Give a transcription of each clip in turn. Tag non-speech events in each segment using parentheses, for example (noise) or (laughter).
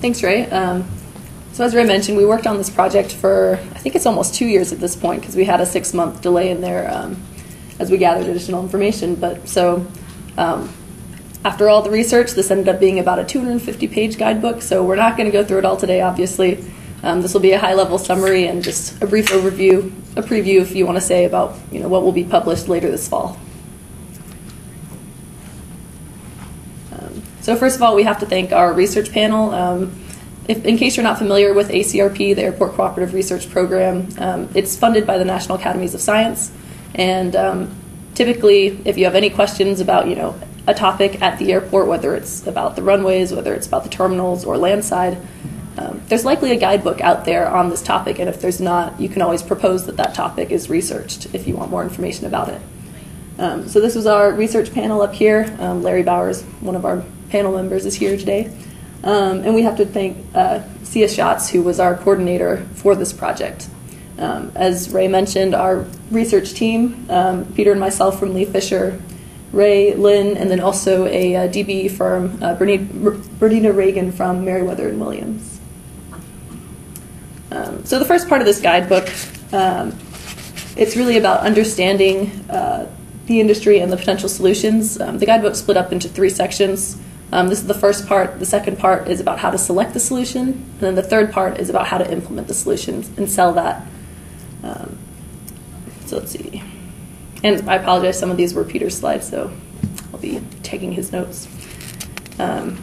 Thanks, Ray. Um, so as Ray mentioned, we worked on this project for I think it's almost two years at this point because we had a six month delay in there um, as we gathered additional information. But so um, after all the research, this ended up being about a 250 page guidebook. So we're not going to go through it all today, obviously. Um, this will be a high level summary and just a brief overview, a preview, if you want to say, about you know what will be published later this fall. So first of all, we have to thank our research panel. Um, if, in case you're not familiar with ACRP, the Airport Cooperative Research Program, um, it's funded by the National Academies of Science. And um, typically, if you have any questions about, you know, a topic at the airport, whether it's about the runways, whether it's about the terminals or landside, um, there's likely a guidebook out there on this topic. And if there's not, you can always propose that that topic is researched if you want more information about it. Um, so this was our research panel up here. Um, Larry Bowers, one of our panel members, is here today. Um, and we have to thank uh, C.S. Schatz, who was our coordinator for this project. Um, as Ray mentioned, our research team, um, Peter and myself from LeighFisher, Ray, Lynn, and then also a, a uh, DBE firm, uh, Bernina Reagan from Merriwether and Williams. Um, so the first part of this guidebook, um, it's really about understanding uh, the industry and the potential solutions. Um, the guidebook split up into three sections. Um, this is the first part. The second part is about how to select the solution. And then the third part is about how to implement the solution and sell that. Um, so let's see. And I apologize, some of these were Peter's slides, so I'll be taking his notes. Um,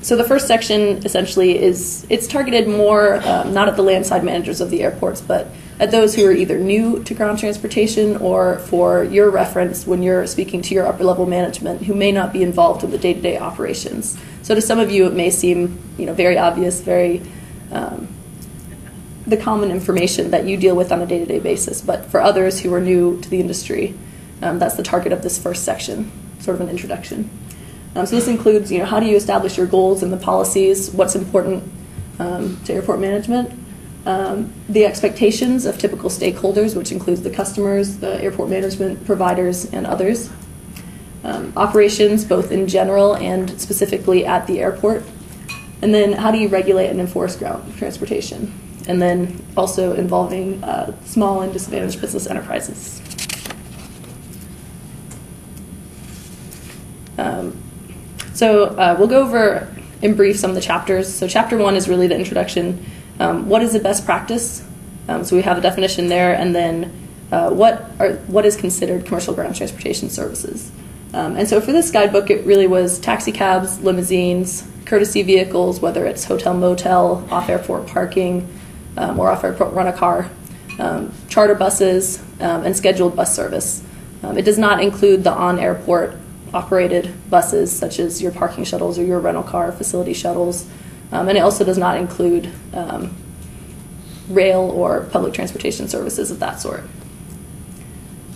so the first section essentially is it's targeted more um, not at the landside managers of the airports, but at those who are either new to ground transportation or for your reference when you're speaking to your upper level management who may not be involved in the day to day operations. So to some of you, it may seem you know very obvious, very um, the common information that you deal with on a day to day basis. But for others who are new to the industry, um, that's the target of this first section, sort of an introduction. Um, so this includes you know how do you establish your goals and the policies, what's important um, to airport management um, the expectations of typical stakeholders, which includes the customers, the airport management providers, and others. Um, operations, both in general and specifically at the airport. And then how do you regulate and enforce ground transportation? And then also involving uh, small and disadvantaged business enterprises. Um, so uh, we'll go over in brief some of the chapters. So chapter one is really the introduction um, what is the best practice? Um, so we have a definition there, and then uh, what are what is considered commercial ground transportation services. Um, and so for this guidebook, it really was taxi cabs, limousines, courtesy vehicles, whether it's hotel, motel, off airport parking, um, or off airport rent a car, um, charter buses, um, and scheduled bus service. it does not include the on airport operated buses, such as your parking shuttles or your rental car facility shuttles. Um, and it also does not include um, rail or public transportation services of that sort.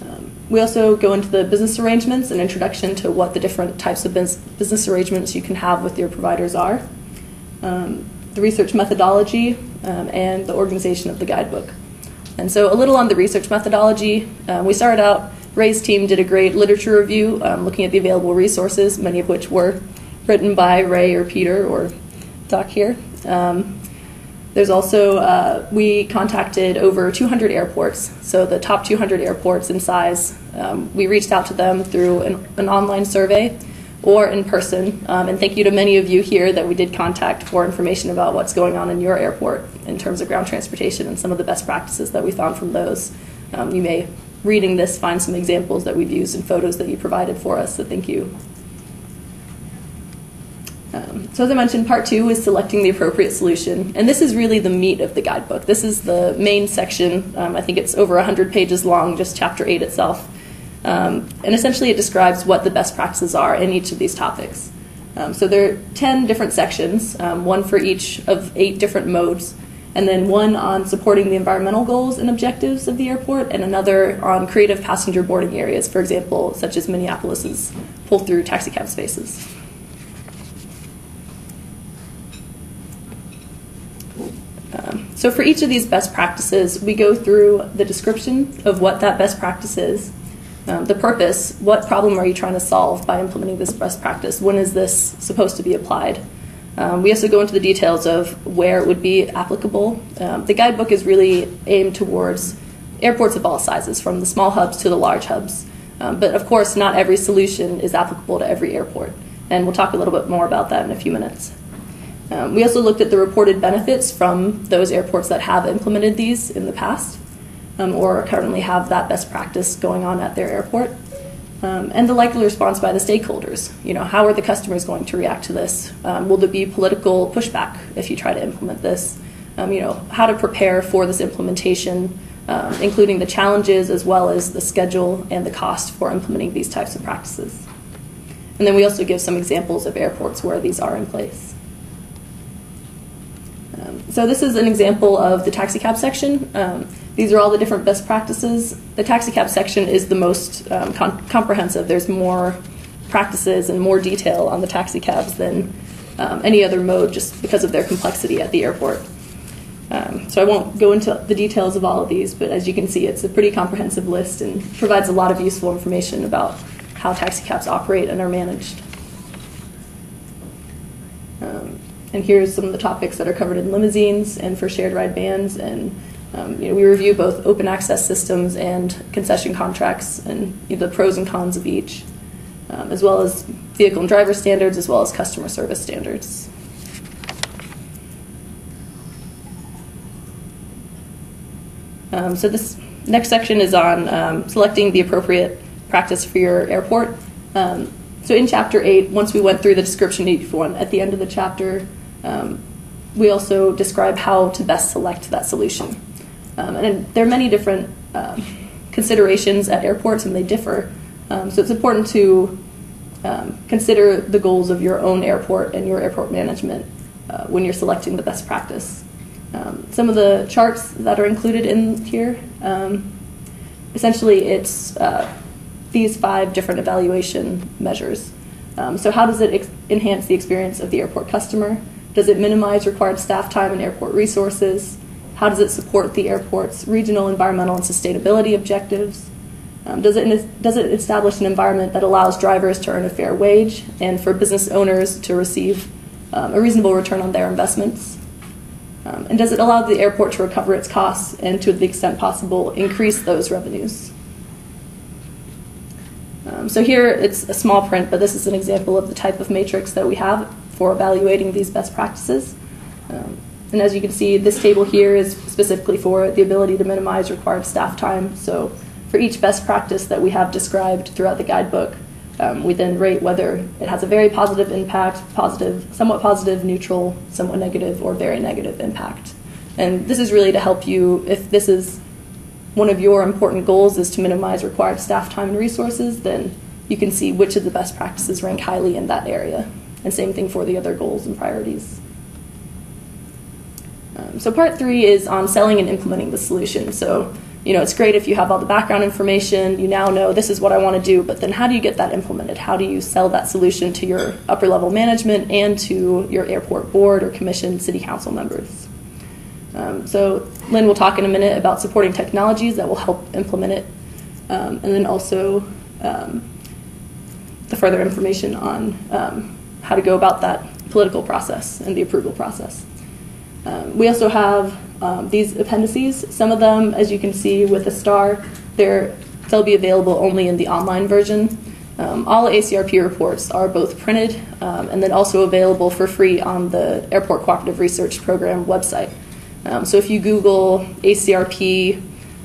Um, we also go into the business arrangements, an introduction to what the different types of business arrangements you can have with your providers are, um, the research methodology, um, and the organization of the guidebook. And so, a little on the research methodology. Um, we started out, Ray's team did a great literature review looking at the available resources, many of which were written by Ray or Peter or doc here. Um, there's also, uh, we contacted over 200 airports, so the top 200 airports in size. Um, we reached out to them through an, an online survey or in person. Um, and thank you to many of you here that we did contact for information about what's going on in your airport in terms of ground transportation and some of the best practices that we found from those. Um, you may, reading this, find some examples that we've used and photos that you provided for us, so thank you. Um, so as I mentioned, part two is selecting the appropriate solution, and this is really the meat of the guidebook. This is the main section. Um, I think it's over 100 pages long, just chapter eight itself. Um, and essentially, it describes what the best practices are in each of these topics. Um, so there are 10 different sections, um, one for each of eight different modes, and then one on supporting the environmental goals and objectives of the airport, and another on creative passenger boarding areas, for example, such as Minneapolis's pull through taxicab spaces. Um, so for each of these best practices, we go through the description of what that best practice is, um, the purpose, what problem are you trying to solve by implementing this best practice, when is this supposed to be applied, Um, we also go into the details of where it would be applicable. Um, the guidebook is really aimed towards airports of all sizes, from the small hubs to the large hubs. Um, but of course, not every solution is applicable to every airport. And we'll talk a little bit more about that in a few minutes. Um, we also looked at the reported benefits from those airports that have implemented these in the past um, or currently have that best practice going on at their airport. Um, and the likely response by the stakeholders. You know, how are the customers going to react to this? Um, will there be political pushback if you try to implement this? Um, you know, how to prepare for this implementation, um, including the challenges as well as the schedule and the cost for implementing these types of practices. And then we also give some examples of airports where these are in place. So this is an example of the taxi cab section. Um, these are all the different best practices. The taxi cab section is the most um, comprehensive. There's more practices and more detail on the taxi cabs than um, any other mode just because of their complexity at the airport. Um, so I won't go into the details of all of these, but as you can see, it's a pretty comprehensive list and provides a lot of useful information about how taxi cabs operate and are managed. Um, and here's some of the topics that are covered in limousines and for shared ride bans. And um, you know, we review both open access systems and concession contracts and you know, the pros and cons of each, um, as well as vehicle and driver standards, as well as customer service standards. Um, so this next section is on um, selecting the appropriate practice for your airport. Um, so in chapter eight, once we went through the description of each one, at the end of the chapter, um, we also describe how to best select that solution. Um, and there are many different um, considerations at airports, and they differ. Um, so it's important to um, consider the goals of your own airport and your airport management uh, when you're selecting the best practice. Um, some of the charts that are included in here, essentially, it's uh, these five different evaluation measures. So, how does it ex- enhance the experience of the airport customer? Does it minimize required staff time and airport resources? How does it support the airport's regional, environmental, and sustainability objectives? Um, does, it, does it establish an environment that allows drivers to earn a fair wage and for business owners to receive um, a reasonable return on their investments? Um, and does it allow the airport to recover its costs and, to the extent possible, increase those revenues? Um, so here it's a small print, but this is an example of the type of matrix that we have for evaluating these best practices. Um, and as you can see, this table here is specifically for the ability to minimize required staff time. So for each best practice that we have described throughout the guidebook, um, we then rate whether it has a very positive impact, positive, somewhat positive, neutral, somewhat negative, or very negative impact. And this is really to help you if this is one of your important goals is to minimize required staff time and resources, then you can see which of the best practices rank highly in that area. And same thing for the other goals and priorities. Um, so part three is on selling and implementing the solution. So, you know, it's great if you have all the background information, you now know this is what I want to do, but then how do you get that implemented? How do you sell that solution to your upper level management and to your airport board or commission city council members? Um, so Lynn will talk in a minute about supporting technologies that will help implement it, um, and then also um, the further information on um, how to go about that political process and the approval process. Um, we also have um, these appendices. Some of them, as you can see with a star, they're, they'll be available only in the online version. all ACRP reports are both printed and then also available for free on the Airport Cooperative Research Program website. Um, so if you Google ACRP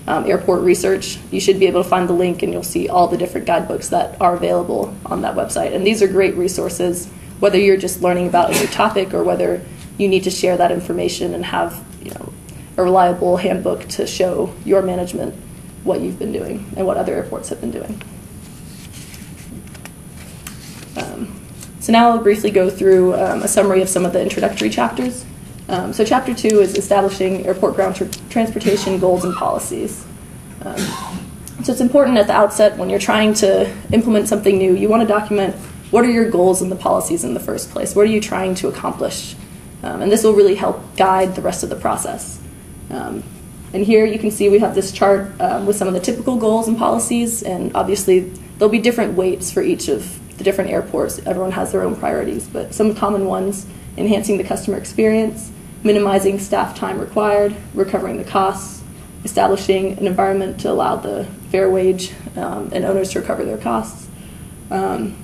um, airport research, you should be able to find the link and you'll see all the different guidebooks that are available on that website. And these are great resources, whether you're just learning about a new topic or whether you need to share that information and have you know, a reliable handbook to show your management what you've been doing and what other airports have been doing. Um, so now I'll briefly go through um, a summary of some of the introductory chapters. Um, so, chapter two is establishing airport ground tr- transportation goals and policies. Um, so, it's important at the outset when you're trying to implement something new, you want to document what are your goals and the policies in the first place? What are you trying to accomplish? Um, and this will really help guide the rest of the process. Um, and here you can see we have this chart um, with some of the typical goals and policies, and obviously there'll be different weights for each of the different airports. Everyone has their own priorities, but some common ones enhancing the customer experience, minimizing staff time required, recovering the costs, establishing an environment to allow the fair wage um, and owners to recover their costs, um,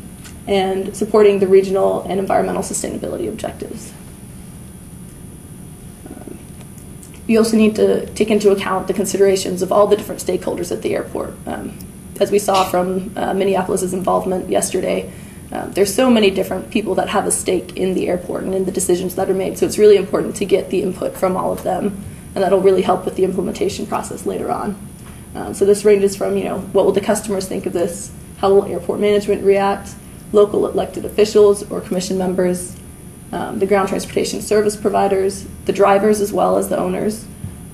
and supporting the regional and environmental sustainability objectives. Um, you also need to take into account the considerations of all the different stakeholders at the airport. Um, as we saw from uh, Minneapolis's involvement yesterday, um, there's so many different people that have a stake in the airport and in the decisions that are made. So it's really important to get the input from all of them, and that'll really help with the implementation process later on. Um, so this ranges from, you know, what will the customers think of this? How will airport management react? Local elected officials or commission members, um, the ground transportation service providers, the drivers as well as the owners,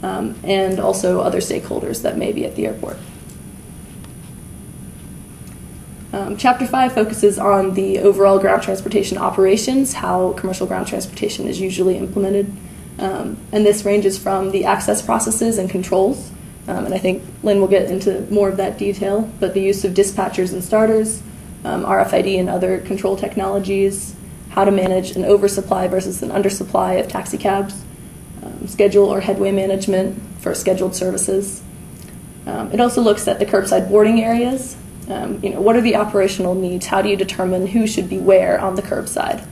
um, and also other stakeholders that may be at the airport. Um, chapter 5 focuses on the overall ground transportation operations, how commercial ground transportation is usually implemented. Um, and this ranges from the access processes and controls, um, and I think Lynn will get into more of that detail, but the use of dispatchers and starters, um, RFID and other control technologies, how to manage an oversupply versus an undersupply of taxicabs, um, schedule or headway management for scheduled services. Um, it also looks at the curbside boarding areas, um, you know, what are the operational needs? How do you determine who should be where on the curbside?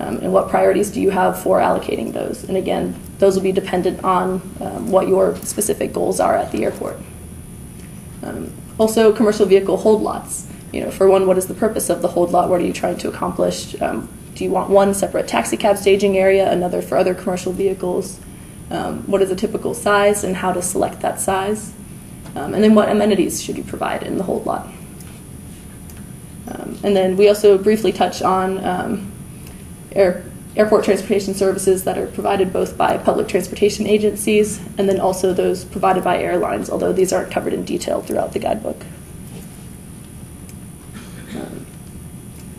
Um, and what priorities do you have for allocating those? And again, those will be dependent on um, what your specific goals are at the airport. Also, commercial vehicle hold lots. You know, for one, what is the purpose of the hold lot? What are you trying to accomplish? Um, do you want one separate taxi cab staging area, another for other commercial vehicles? Um, what is a typical size and how to select that size? and then what amenities should you provide in the hold lot? Um, and then we also briefly touch on um, air, airport transportation services that are provided both by public transportation agencies and then also those provided by airlines, although these aren't covered in detail throughout the guidebook.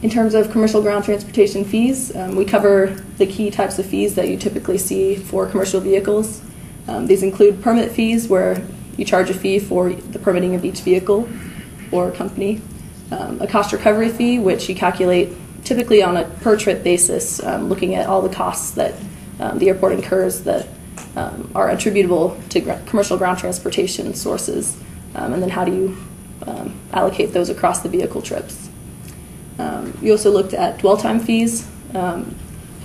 In terms of commercial ground transportation fees, um, we cover the key types of fees that you typically see for commercial vehicles. Um, these include permit fees, where you charge a fee for the permitting of each vehicle or company um, a cost recovery fee, which you calculate typically on a per trip basis, um, looking at all the costs that um, the airport incurs that um, are attributable to gr- commercial ground transportation sources, and then how do you allocate those across the vehicle trips. You also looked at dwell time fees,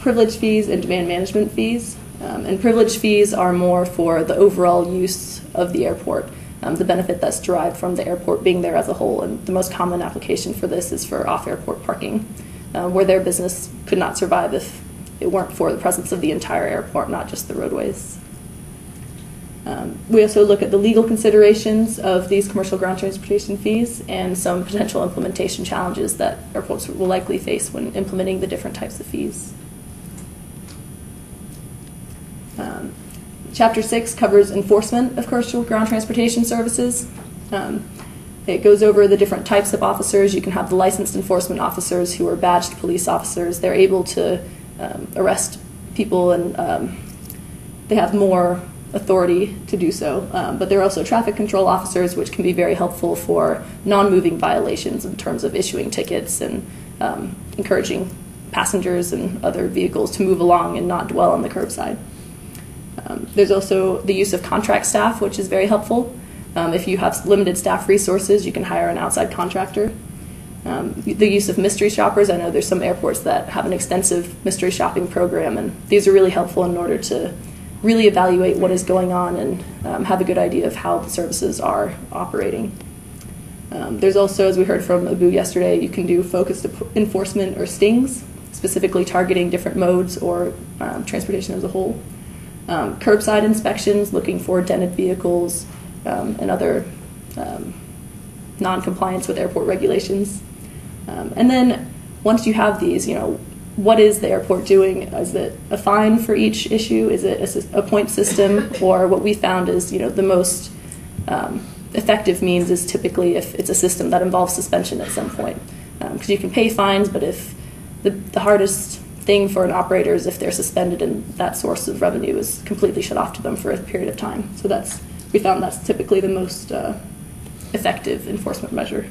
privilege fees, and demand management fees. and privilege fees are more for the overall use of the airport um, the benefit that's derived from the airport being there as a whole. And the most common application for this is for off airport parking, uh, where their business could not survive if it weren't for the presence of the entire airport, not just the roadways. Um, we also look at the legal considerations of these commercial ground transportation fees and some potential implementation challenges that airports will likely face when implementing the different types of fees. Um, Chapter 6 covers enforcement of commercial ground transportation services. Um, it goes over the different types of officers. You can have the licensed enforcement officers who are badged police officers. They're able to um, arrest people and um, they have more authority to do so. Um, but there are also traffic control officers, which can be very helpful for non moving violations in terms of issuing tickets and um, encouraging passengers and other vehicles to move along and not dwell on the curbside. Um, there's also the use of contract staff, which is very helpful. Um, if you have limited staff resources, you can hire an outside contractor. Um, the use of mystery shoppers, I know there's some airports that have an extensive mystery shopping program, and these are really helpful in order to really evaluate what is going on and um, have a good idea of how the services are operating. Um, there's also, as we heard from Abu yesterday, you can do focused enforcement or stings, specifically targeting different modes or um, transportation as a whole um, curbside inspections, looking for dented vehicles um, and other um, non-compliance with airport regulations. And then once you have these, you know, what is the airport doing? Is it a fine for each issue? Is it a, a point system? (laughs) Or what we found is, you know, the most um, effective means is typically if it's a system that involves suspension at some point. Because um, you can pay fines, but if the, the hardest thing for an operator is if they're suspended and that source of revenue is completely shut off to them for a period of time. So that's we found that's typically the most uh, effective enforcement measure.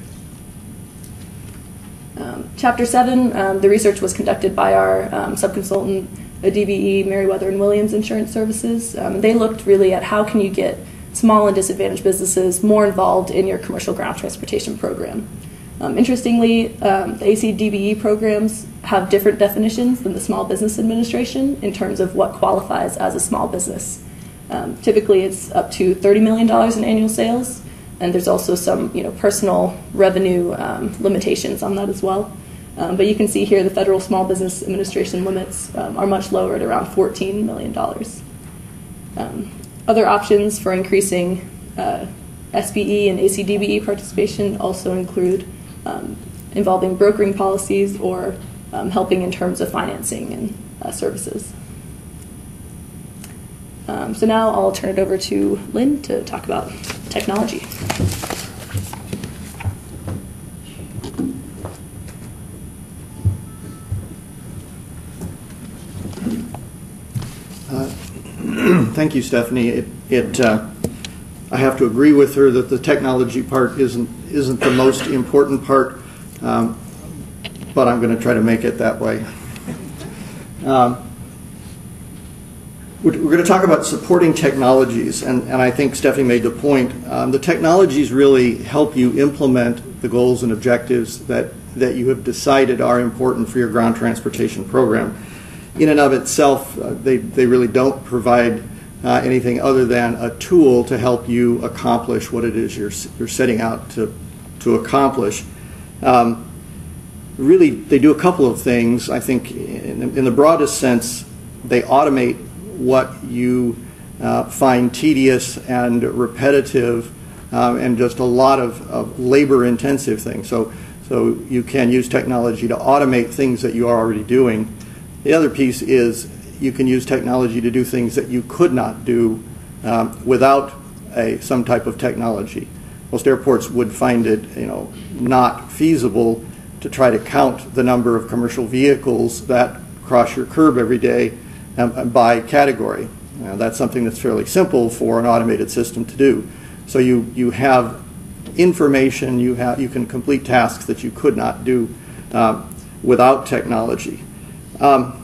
Chapter 7, um, the research was conducted by our um, subconsultant, a DBE, Merriwether and Williams Insurance Services. Um, they looked really at how can you get small and disadvantaged businesses more involved in your commercial ground transportation program. Um, interestingly, um, the ACDBE programs have different definitions than the Small Business Administration in terms of what qualifies as a small business. Um, typically, it's up to $30 million in annual sales, and there's also some you know, personal revenue um, limitations on that as well. Um, but you can see here the Federal Small Business Administration limits um, are much lower at around $14 million. Um, other options for increasing uh, SBE and ACDBE participation also include um, involving brokering policies or um, helping in terms of financing and uh, services. Um, so now I'll turn it over to Lynn to talk about technology. Uh, thank you, Stephanie. It, it uh, I have to agree with her that the technology part isn't isn't the most important part, um, but I'm going to try to make it that way. Um, we're, going to talk about supporting technologies, and, and I think Stephanie made the point. Um, the technologies really help you implement the goals and objectives that, that you have decided are important for your ground transportation program. In and of itself, uh, they, they really don't provide uh, anything other than a tool to help you accomplish what it is you're, you're setting out to, to accomplish. Um, really, they do a couple of things. I think, in, in the broadest sense, they automate what you uh, find tedious and repetitive um, and just a lot of, of labor intensive things. So, so you can use technology to automate things that you are already doing. The other piece is you can use technology to do things that you could not do um, without a, some type of technology. Most airports would find it, you know, not feasible to try to count the number of commercial vehicles that cross your curb every day um, by category. Now, that's something that's fairly simple for an automated system to do. So you, you have information, you, have, you can complete tasks that you could not do um, without technology. Um,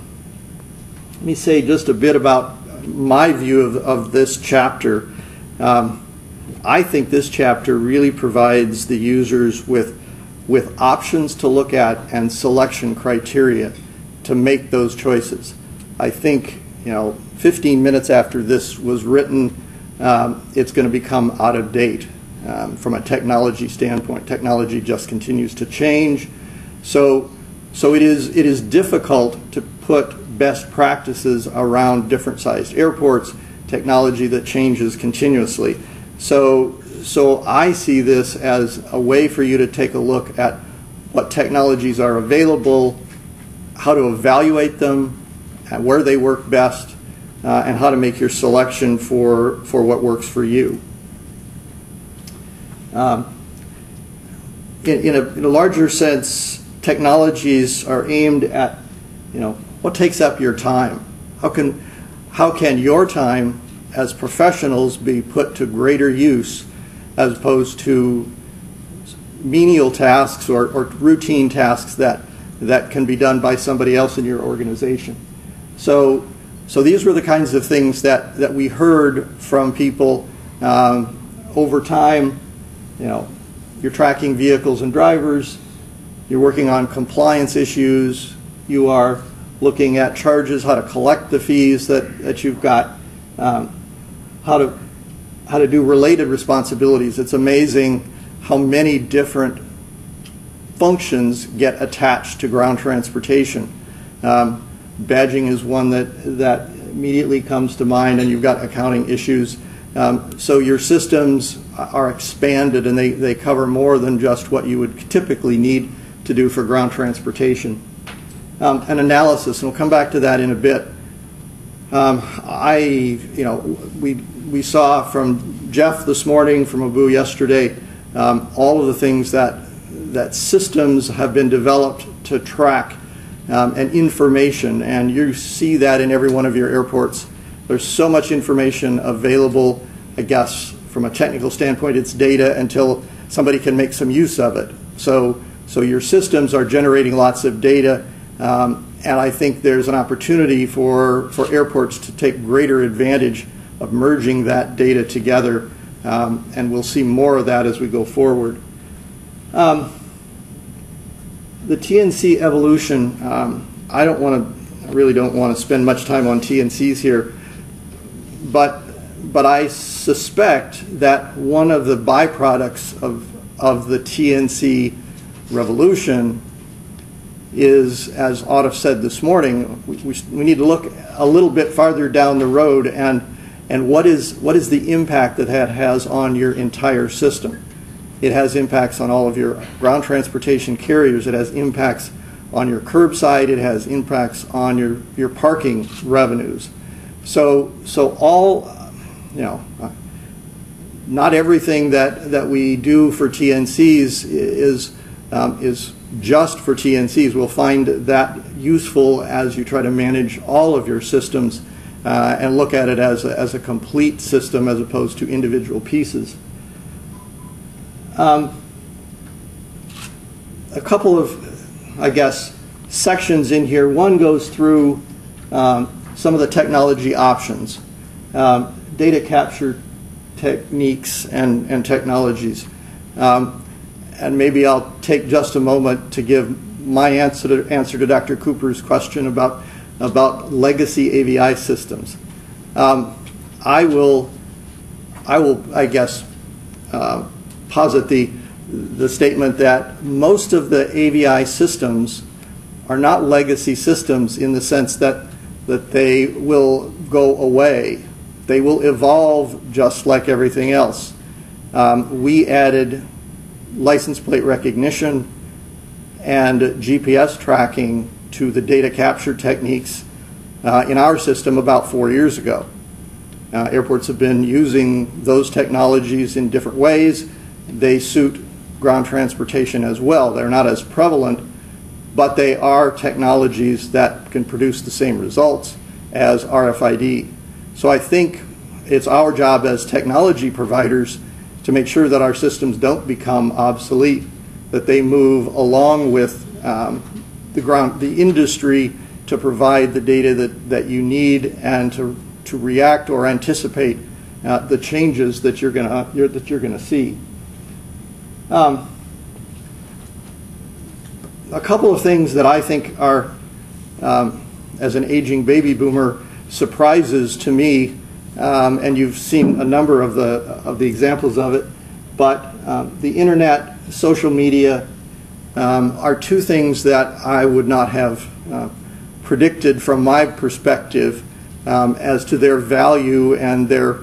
let me say just a bit about my view of, of this chapter. Um, I think this chapter really provides the users with, with options to look at and selection criteria to make those choices. I think, you know, 15 minutes after this was written, um, it's going to become out of date um, from a technology standpoint. Technology just continues to change. So, so it, is, it is difficult to put best practices around different sized airports, technology that changes continuously. So, so I see this as a way for you to take a look at what technologies are available, how to evaluate them, and where they work best, uh, and how to make your selection for, for what works for you. Um, in, in, a, in a larger sense, technologies are aimed at, you know, what takes up your time? How can, how can your time as professionals be put to greater use as opposed to menial tasks or, or routine tasks that, that can be done by somebody else in your organization? So, so these were the kinds of things that, that we heard from people um, over time. You know, you're tracking vehicles and drivers, you're working on compliance issues, you are looking at charges, how to collect the fees that, that you've got, um, how to how to do related responsibilities. It's amazing how many different functions get attached to ground transportation. Um, badging is one that that immediately comes to mind, and you've got accounting issues. Um, so your systems are expanded, and they, they cover more than just what you would typically need to do for ground transportation um, an analysis, and we'll come back to that in a bit. Um, I, you know, we, we saw from Jeff this morning, from Abu yesterday, um, all of the things that, that systems have been developed to track um, and information, and you see that in every one of your airports. There's so much information available, I guess, from a technical standpoint, it's data until somebody can make some use of it. So So your systems are generating lots of data, um, and I think there's an opportunity for, for airports to take greater advantage of merging that data together, um, and we'll see more of that as we go forward. Um, the TNC evolution, um, I don't want to, really don't want to spend much time on TNCs here, but but I suspect that one of the byproducts of of the TNC revolution is, as Autumn said this morning, we, we, we, need to look a little bit farther down the road and and what is what is the impact that that has on your entire system. It has impacts on all of your ground transportation carriers. It has impacts on your curbside. It has impacts on your, your parking revenues. So, so all, you know, not everything that, that we do for TNCs is, um, is just for TNCs. We'll find that useful as you try to manage all of your systems uh, and look at it as a, as a complete system as opposed to individual pieces. Um, a couple of, I guess, sections in here. One goes through um, some of the technology options, um, data capture techniques and, and technologies. Um, and maybe I'll take just a moment to give my answer to, answer to Dr. Cooper's question about, about legacy AVI systems. Um, I will, I will, I guess, uh, posit the, the statement that most of the AVI systems are not legacy systems in the sense that, that they will go away. They will evolve just like everything else. Um, we added license plate recognition and GPS tracking to the data capture techniques uh, in our system about four years ago. Uh, airports have been using those technologies in different ways they suit ground transportation as well. They're not as prevalent, but they are technologies that can produce the same results as RFID. So I think it's our job as technology providers to make sure that our systems don't become obsolete, that they move along with um, the ground, the industry to provide the data that, that you need and to, to react or anticipate uh, the changes that you're going to that you're to see. Um, a couple of things that I think are, um, as an aging baby boomer, surprises to me, um, and you've seen a number of the of the examples of it. But um, the internet, social media, um, are two things that I would not have uh, predicted from my perspective um, as to their value and their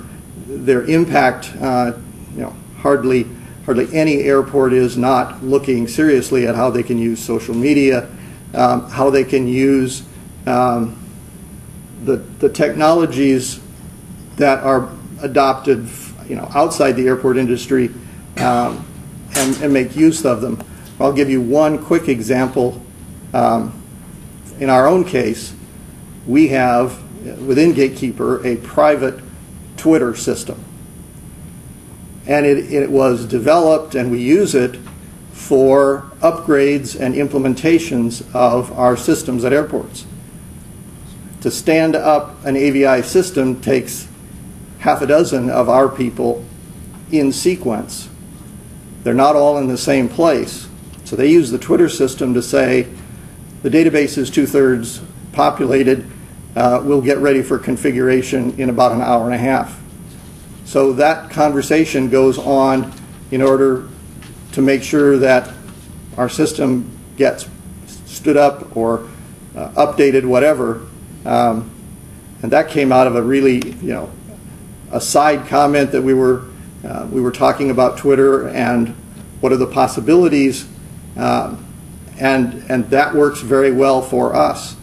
their impact. Uh, you know, hardly hardly any airport is not looking seriously at how they can use social media, um, how they can use um, the, the technologies that are adopted you know, outside the airport industry um, and, and, make use of them. I'll give you one quick example. Um, in our own case, we have within Gatekeeper a private Twitter system and it, it was developed and we use it for upgrades and implementations of our systems at airports. To stand up an AVI system takes half a dozen of our people in sequence. They're not all in the same place. So they use the Twitter system to say the database is two thirds populated. Uh, we'll get ready for configuration in about an hour and a half. So that conversation goes on in order to make sure that our system gets stood up or uh, updated, whatever. Um, and that came out of a really, you know, a side comment that we were uh, we were talking about Twitter and what are the possibilities, um, and and that works very well for us.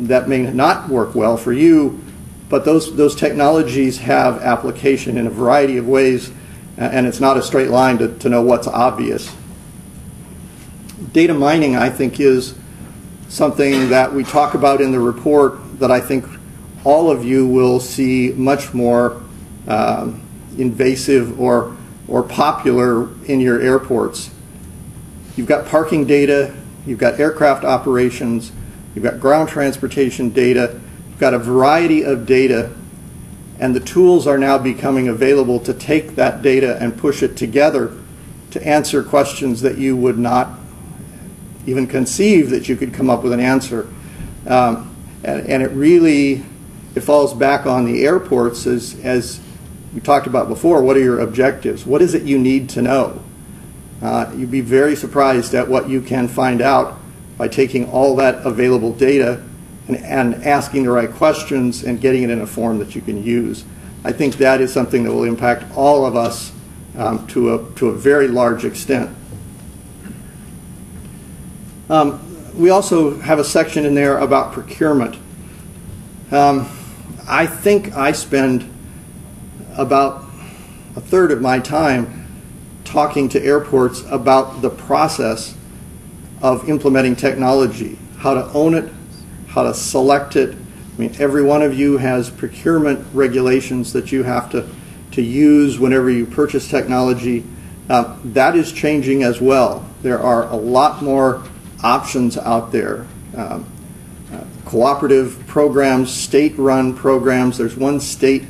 That may not work well for you, but those, those technologies have application in a variety of ways, and it's not a straight line to, to know what's obvious. Data mining, I think, is something that we talk about in the report that I think all of you will see much more um, invasive or, or popular in your airports. you've got parking data, you've got aircraft operations, you've got ground transportation data, you've got a variety of data, and the tools are now becoming available to take that data and push it together to answer questions that you would not even conceive that you could come up with an answer. Um, and, and it really it falls back on the airports as, as we talked about before. What are your objectives? What is it you need to know? Uh, you'd be very surprised at what you can find out by taking all that available data and, and asking the right questions and getting it in a form that you can use. I think that is something that will impact all of us um, to, a, to a very large extent. Um, we also have a section in there about procurement. Um, I think I spend about a third of my time talking to airports about the process of implementing technology, how to own it, how to select it. I mean, every one of you has procurement regulations that you have to, to use whenever you purchase technology. Uh, that is changing as well. There are a lot more options out there. Um, cooperative programs, state run programs. There's one state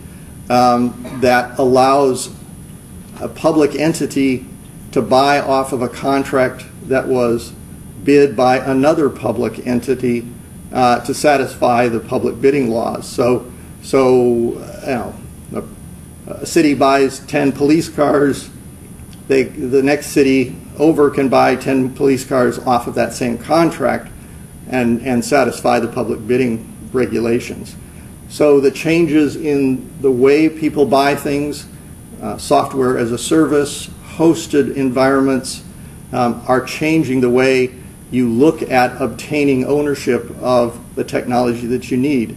um, that allows a public entity to buy off of a contract that was bid by another public entity uh, to satisfy the public bidding laws. So, so you know, a, a city buys 10 police cars, they, the next city over can buy 10 police cars off of that same contract and, and satisfy the public bidding regulations. So the changes in the way people buy things, uh, software as a service, hosted environments, um, are changing the way you look at obtaining ownership of the technology that you need.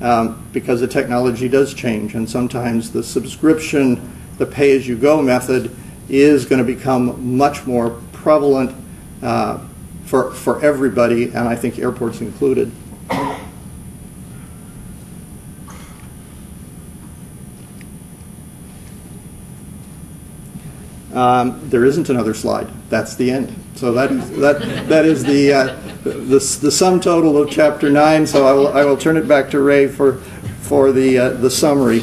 Um, because the technology does change, and sometimes the subscription, the pay as you go method is going to become much more prevalent uh, for, for everybody, and I think airports included. Um, there isn't another slide. That's the end. So that is that that is the, uh, the the sum total of chapter nine. So I will I will turn it back to Ray for for the uh, the summary.